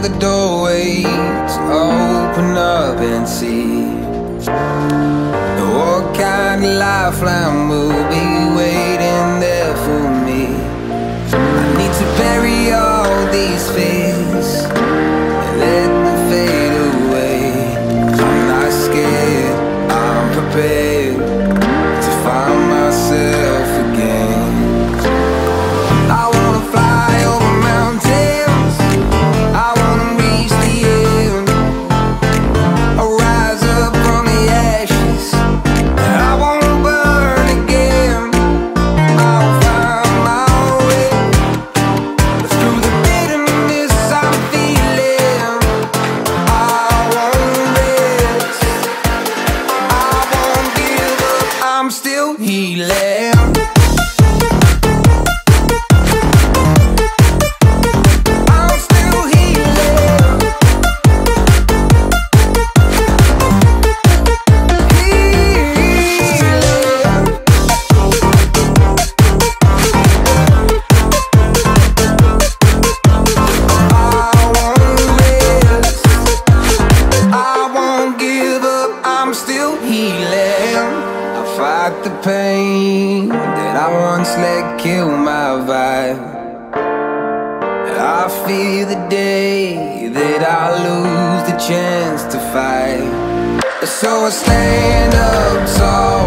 the doorway to open up and see what kind of lifeline will be waiting there for me. I need to bury all these fears He'll I'm still healing. Fight the pain that I once let kill my vibe. I fear the day that I lose the chance to fight. So I stand up tall,